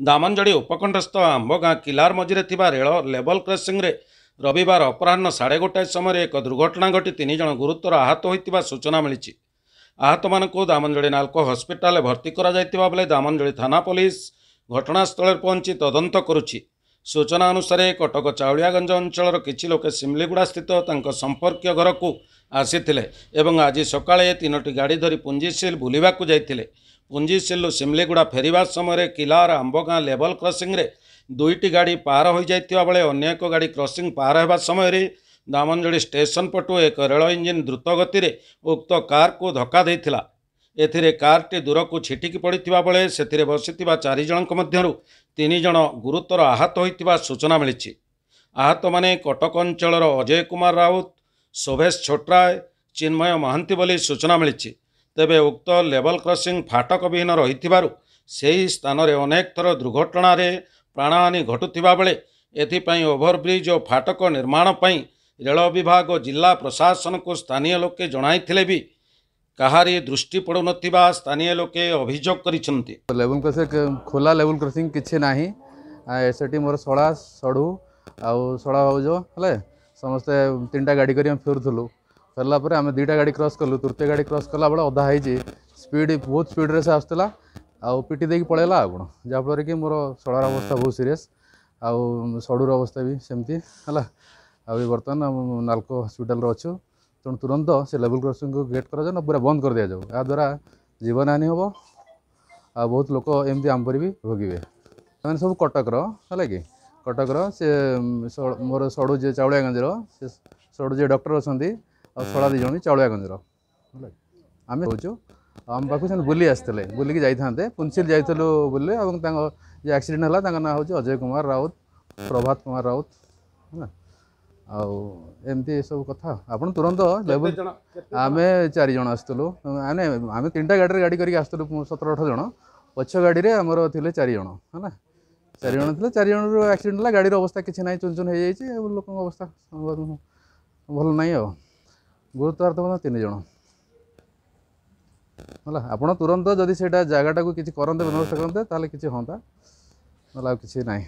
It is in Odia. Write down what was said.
ଦାମନଯୋଡ଼ି ଉପକଣ୍ଠସ୍ଥ ଆମ୍ବଗାଁ କିଲାର ମଝିରେ ଥିବା ରେଳ ଲେବଲ କ୍ରସିଂରେ ରବିବାର ଅପରାହ୍ନ ସାଢ଼େ ଗୋଟାଏ ସମୟରେ ଏକ ଦୁର୍ଘଟଣା ଘଟି ତିନି ଜଣ ଗୁରୁତର ଆହତ ହୋଇଥିବା ସୂଚନା ମିଳିଛି। ଆହତମାନଙ୍କୁ ଦାମନଯୋଡ଼ି ନାଲ୍କୋ ହସ୍ପିଟାଲରେ ଭର୍ତ୍ତି କରାଯାଇଥିବା ବେଳେ ଦାମନଯୋଡ଼ି ଥାନା ପୋଲିସ ଘଟଣାସ୍ଥଳରେ ପହଞ୍ଚି ତଦନ୍ତ କରୁଛି। ସୂଚନା ଅନୁସାରେ କଟକ ଚାଉଳିଆଗଞ୍ଜ ଅଞ୍ଚଳର କିଛି ଲୋକେ ସିମଲିଗୁଡ଼ା ସ୍ଥିତ ତାଙ୍କ ସମ୍ପର୍କୀୟ ଘରକୁ ଆସିଥିଲେ ଏବଂ ଆଜି ସକାଳେ ତିନୋଟି ଗାଡ଼ି ଧରି ପୁଞ୍ଜିସିଲ୍ ବୁଲିବାକୁ ଯାଇଥିଲେ। ପୁଞ୍ଜିସିଲ୍ରୁ ସିମଲିଗୁଡ଼ା ଫେରିବା ସମୟରେ କିଲାର ଆମ୍ବଗାଁ ଲେବଲ କ୍ରସିଂରେ ଦୁଇଟି ଗାଡ଼ି ପାର ହୋଇଯାଇଥିବା ବେଳେ ଅନ୍ୟ ଏକ ଗାଡ଼ି କ୍ରସିଂ ପାର ହେବା ସମୟରେ ଦାମନଯୋଡ଼ି ଷ୍ଟେସନ ପଟୁ ଏକ ରେଳ ଇଞ୍ଜିନ୍ ଦ୍ରୁତ ଗତିରେ ଉକ୍ତ କାର୍କୁ ଧକ୍କା ଦେଇଥିଲା। ଏଥିରେ କାର୍ଟି ଦୂରକୁ ଛିଟିକି ପଡ଼ିଥିବା ବେଳେ ସେଥିରେ ବସିଥିବା ଚାରି ଜଣଙ୍କ ମଧ୍ୟରୁ ତିନି ଜଣ ଗୁରୁତର ଆହତ ହୋଇଥିବା ସୂଚନା ମିଳିଛି। ଆହତମାନେ କଟକ ଅଞ୍ଚଳର ଅଜୟ କୁମାର ରାଉତ ଶୋଭେଶ ଛୋଟରାୟ ଚିନ୍ମୟ ମହାନ୍ତି ବୋଲି ସୂଚନା ମିଳିଛି। ତେବେ ଉକ୍ତ ଲେବଲ କ୍ରସିଂ ଫାଟକବିହୀନ ରହିଥିବାରୁ ସେହି ସ୍ଥାନରେ ଅନେକ ଥର ଦୁର୍ଘଟଣାରେ ପ୍ରାଣହାନି ଘଟୁଥିବା ବେଳେ ଏଥିପାଇଁ ଓଭରବ୍ରିଜ୍ ଓ ଫାଟକ ନିର୍ମାଣ ପାଇଁ ରେଳ ବିଭାଗ ଜିଲ୍ଲା ପ୍ରଶାସନକୁ ସ୍ଥାନୀୟ ଲୋକେ ଜଣାଇଥିଲେ ବି କାହାରି ଦୃଷ୍ଟି ପଡ଼ୁନଥିବା ସ୍ଥାନୀୟ ଲୋକେ ଅଭିଯୋଗ କରିଛନ୍ତି। ଲେବୁଲ୍ କ୍ରସିଂ ଖୋଲା ଲେବୁଲ୍ କ୍ରସିଂ କିଛି ନାହିଁ। ସେଠି ମୋର ଶଳା ସଢ଼ୁ ଆଉ ଶଳା ଭାଉଜ ହେଲେ ସମସ୍ତେ ତିନିଟା ଗାଡ଼ି କରି ଆମେ ଫେରୁଥିଲୁ। ଫେରିଲା ପରେ ଆମେ ଦୁଇଟା ଗାଡ଼ି କ୍ରସ୍ କଲୁ ତୃତୀୟ ଗାଡ଼ି କ୍ରସ୍ କଲା ବେଳେ ଅଧା ହେଇଛି ସ୍ପିଡ଼ ବହୁତ ସ୍ପିଡ଼ରେ ସେ ଆସୁଥିଲା। ଆଉ ପିଟି ଦେଇକି ପଳେଇଲା ଆଉ କ'ଣ। ଯାହାଫଳରେ କି ମୋର ଶଳାର ଅବସ୍ଥା ବହୁତ ସିରିୟସ୍ ଆଉ ସଢ଼ୁର ଅବସ୍ଥା ବି ସେମିତି ହେଲା। ଆଉ ଏ ବର୍ତ୍ତମାନ ଆମ ନାଲକୋ ହସ୍ପିଟାଲରେ ଅଛୁ। ତେଣୁ ତୁରନ୍ତ ସେ ଲେବୁଲ୍ କ୍ରସିଂକୁ ଗେଟ୍ କରାଯାଉ ନା ପୁରା ବନ୍ଦ କରିଦିଆଯାଉ। ଏହାଦ୍ୱାରା ଜୀବନହାନି ହେବ। ଆଉ ବହୁତ ଲୋକ ଏମିତି ଆମ ପରି ବି ଭୋଗିବେ। ସେମାନେ ସବୁ କଟକର ହେଲା କି? କଟକର ସେ ଉମ୍, ଷ- ମୋର ସଡ଼ୁ ଯିଏ ଚାଉଳିଆଗଞ୍ଜର ସେ ସଡ଼ୁ ଯିଏ ଡକ୍ଟର ଅଛନ୍ତି ଆଉ ଶଳା ଦୁଇ ଜଣ ବି ଚାଉଳିଆଗଞ୍ଜର ହେଲା କି? ଆମେ କହୁଛୁ ଆଉ ଆମ ପାଖକୁ ସେମାନେ ବୁଲି ଆସିଥିଲେ ବୁଲିକି ଯାଇଥାନ୍ତେ। ପୁନସିଲ ଯାଇଥିଲୁ ବୁଲି ଏବଂ ତାଙ୍କ ଯିଏ ଆକ୍ସିଡେଣ୍ଟ ହେଲା ତାଙ୍କ ନାଁ ହେଉଛି ଅଜୟ କୁମାର ରାଉତ ପ୍ରଭାତ କୁମାର ରାଉତ ହେଲା। ଆଉ ଏମିତି ଏସବୁ କଥା। ଆପଣ ତୁରନ୍ତ ଲେବୁଲ୍ ଆମେ ଚାରି ଜଣ ଆସିଥିଲୁ। ମାନେ ଆମେ ତିନିଟା ଗାଡ଼ିରେ ଗାଡ଼ି କରିକି ଆସିଥିଲୁ ସତର ଅଠର ଜଣ। ପଛ ଗାଡ଼ିରେ ଆମର ଥିଲେ ଚାରି ଜଣ ହେଲା। ଚାରି ଜଣ ଥିଲେ ଚାରି ଜଣରୁ ଆକ୍ସିଡେଣ୍ଟ ହେଲା। ଗାଡ଼ିର ଅବସ୍ଥା କିଛି ନାହିଁ ଚୁନ ଚୁନ ହେଇଯାଇଛି। ଆଉ ଲୋକଙ୍କ ଅବସ୍ଥା ଭଲ ନାହିଁ ଆଉ। ଗୁରୁତ୍ୱାର୍ଥ ମଧ୍ୟ ତିନି ଜଣ ହେଲା ଆପଣ ତୁରନ୍ତ ଯଦି ସେଇଟା ଜାଗାଟାକୁ କିଛି କରନ୍ତେ ବ୍ୟବସ୍ଥା କରନ୍ତେ ତାହେଲେ କିଛି ହୁଅନ୍ତା। ନହେଲେ ଆଉ କିଛି ନାହିଁ।